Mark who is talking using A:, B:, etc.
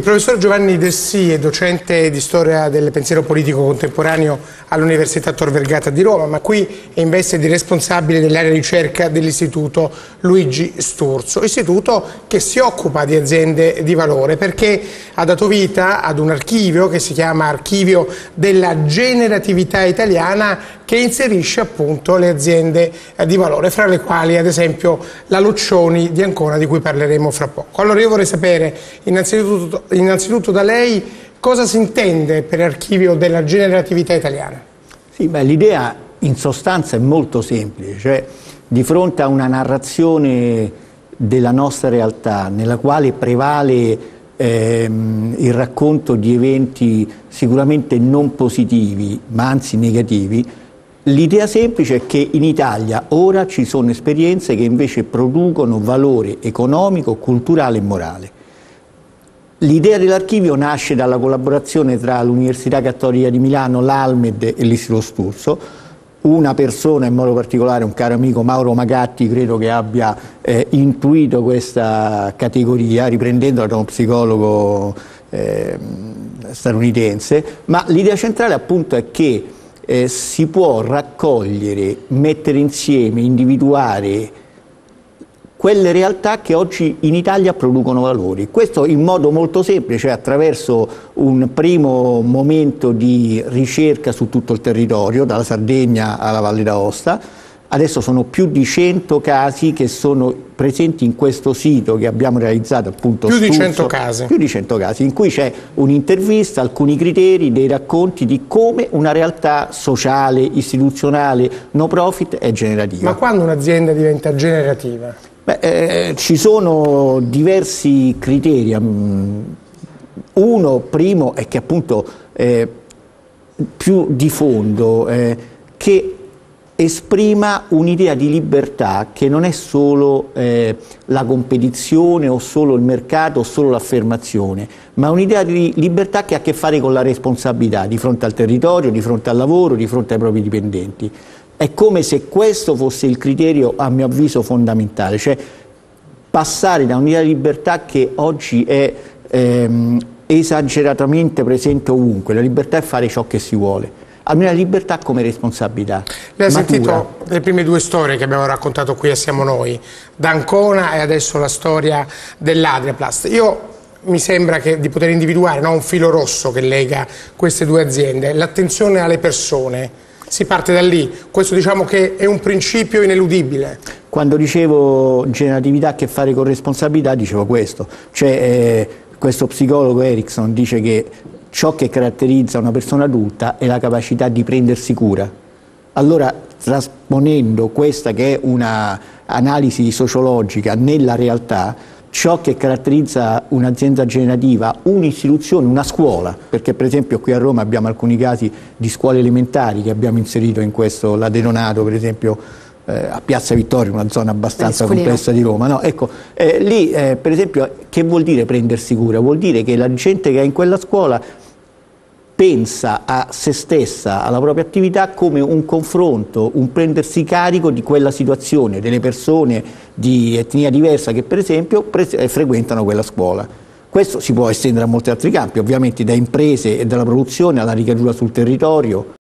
A: Il professor Giovanni Dessì è docente di storia del pensiero politico contemporaneo all'Università Tor Vergata di Roma, ma qui è in veste di responsabile dell'area ricerca dell'Istituto Luigi Sturzo, istituto che si occupa di aziende di valore perché ha dato vita ad un archivio che si chiama Archivio della Generatività Italiana che inserisce appunto le aziende di valore, fra le quali ad esempio la Loccioni di Ancona di cui parleremo fra poco. Allora io vorrei sapere innanzitutto innanzitutto da lei cosa si intende per archivio della generatività italiana?
B: Sì, l'idea in sostanza è molto semplice, cioè di fronte a una narrazione della nostra realtà nella quale prevale ehm, il racconto di eventi sicuramente non positivi ma anzi negativi, l'idea semplice è che in Italia ora ci sono esperienze che invece producono valore economico, culturale e morale. L'idea dell'archivio nasce dalla collaborazione tra l'Università Cattolica di Milano, l'Almed e l'Istituto Sturzo. Una persona, in modo particolare un caro amico Mauro Magatti, credo che abbia eh, intuito questa categoria, riprendendola da uno psicologo eh, statunitense, ma l'idea centrale appunto è che eh, si può raccogliere, mettere insieme, individuare quelle realtà che oggi in Italia producono valori. Questo in modo molto semplice, attraverso un primo momento di ricerca su tutto il territorio, dalla Sardegna alla Valle d'Aosta, Adesso sono più di 100 casi che sono presenti in questo sito che abbiamo realizzato appunto
A: più Sturzo, di 100 casi
B: più di 100 casi in cui c'è un'intervista, alcuni criteri, dei racconti di come una realtà sociale, istituzionale, no profit è generativa.
A: Ma quando un'azienda diventa generativa?
B: Beh, eh, ci sono diversi criteri. Mm, uno, primo, è che appunto eh, più di fondo, eh, che esprima un'idea di libertà che non è solo eh, la competizione o solo il mercato o solo l'affermazione, ma un'idea di libertà che ha a che fare con la responsabilità di fronte al territorio, di fronte al lavoro, di fronte ai propri dipendenti. È come se questo fosse il criterio, a mio avviso, fondamentale, cioè passare da un'idea di libertà che oggi è ehm, esageratamente presente ovunque, la libertà è fare ciò che si vuole, a una libertà come responsabilità.
A: Lei ha sentito le prime due storie che abbiamo raccontato qui a Siamo Noi, D'Ancona e adesso la storia dell'Adriaplast. Io mi sembra che, di poter individuare no, un filo rosso che lega queste due aziende, l'attenzione alle persone, si parte da lì. Questo diciamo che è un principio ineludibile.
B: Quando dicevo generatività a che fare con responsabilità, dicevo questo. Cioè, eh, questo psicologo Erickson dice che ciò che caratterizza una persona adulta è la capacità di prendersi cura. Allora, trasponendo questa che è un'analisi sociologica nella realtà, ciò che caratterizza un'azienda generativa, un'istituzione, una scuola, perché per esempio qui a Roma abbiamo alcuni casi di scuole elementari che abbiamo inserito in questo, la Denonato per esempio eh, a Piazza Vittorio, una zona abbastanza complessa di Roma. No, ecco, eh, lì eh, per esempio che vuol dire prendersi cura? Vuol dire che la gente che è in quella scuola pensa a se stessa, alla propria attività come un confronto, un prendersi carico di quella situazione, delle persone di etnia diversa che per esempio eh, frequentano quella scuola. Questo si può estendere a molti altri campi, ovviamente da imprese e dalla produzione alla ricaduta sul territorio,